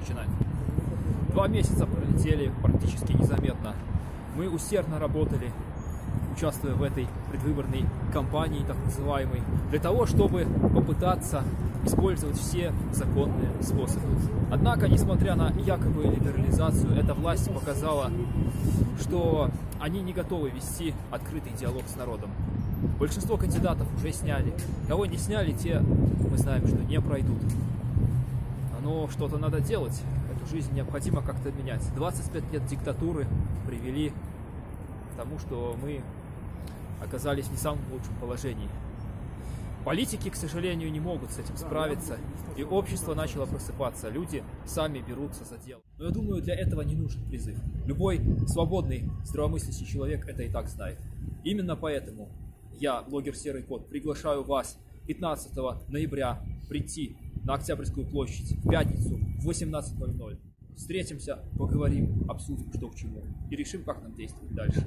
начинать. Два месяца пролетели практически незаметно. Мы усердно работали, участвуя в этой предвыборной кампании, так называемой, для того, чтобы попытаться использовать все законные способы. Однако, несмотря на якобы либерализацию, эта власть показала, что они не готовы вести открытый диалог с народом. Большинство кандидатов уже сняли. Кого не сняли, те, мы знаем, что не пройдут. Но что-то надо делать. Эту жизнь необходимо как-то менять. 25 лет диктатуры привели к тому, что мы оказались в не самом лучшем положении. Политики, к сожалению, не могут с этим справиться, и общество начало просыпаться, люди сами берутся за дело. Но я думаю, для этого не нужен призыв. Любой свободный, здравомыслящий человек это и так знает. Именно поэтому я, блогер Серый Кот, приглашаю вас 15 ноября прийти на Октябрьскую площадь в пятницу в 18.00. Встретимся, поговорим, обсудим, что к чему и решим, как нам действовать дальше.